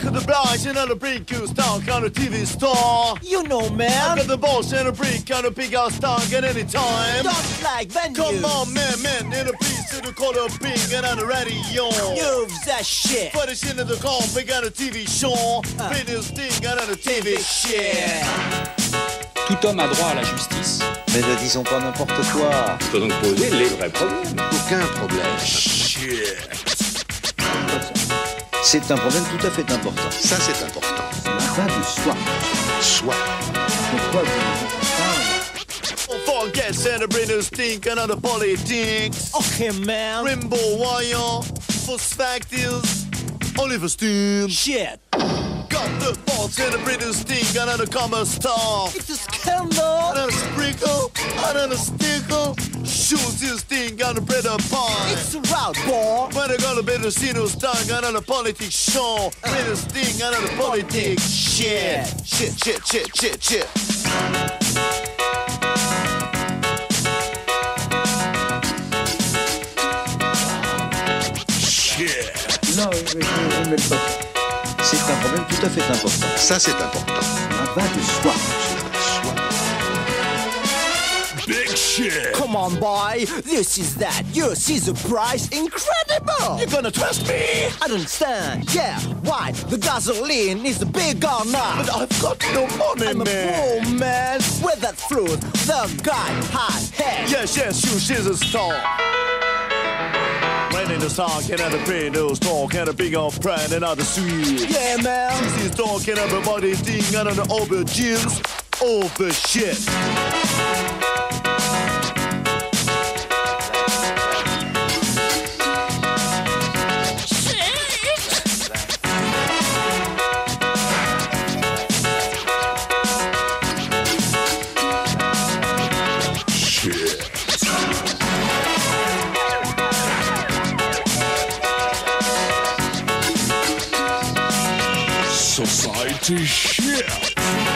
the block, and the brick you stock on the TV store. You know, I man. got the balls and a brick on the big stock at any time. Don't like venues. Come on, man, man, in a piece to the color pink and on the radio. Use that shit. Put it into the car, big on the TV show. Ah. Play this thing on the TV shit. Tout homme a droit à la justice. Mais ne disons pas n'importe quoi. Il faut donc poser les vrais problèmes. Aucun problème. C'est un problème tout à fait important. Ça, c'est important. Ça va de soi. Soit. Pourquoi vous Don't forget, this thing on the politics. Okay, man. Rainbow wire, perspectives, Oliver Stone. Shit. Got the balls and the British thing, and on the common star. It's a scandal. And on a sprinkle, and on a stickle. Shoot this thing on the bread of pie. It's a route, boy. When I got a bit of Sino's tongue, and on the politics show. British thing, and on the politics shit. Shit, shit, shit, shit, shit. Non, mais je ne m'aime pas. C'est un problème tout à fait important. Ça, c'est important. Ça va de soi. Soit. Come on, boy. This is that. You see the price? Incredible. You're gonna trust me? I don't understand. Yeah, why? The gasoline is a big or not? But I've got no money, I'm a poor man with that fruit. The guy high head. Yes, yes, you she's a star. In the song, can the brain, those talk, can a big old pride and other sweet. Yeah, man. She's talking everybody thing of the. Over shit. Society Shit.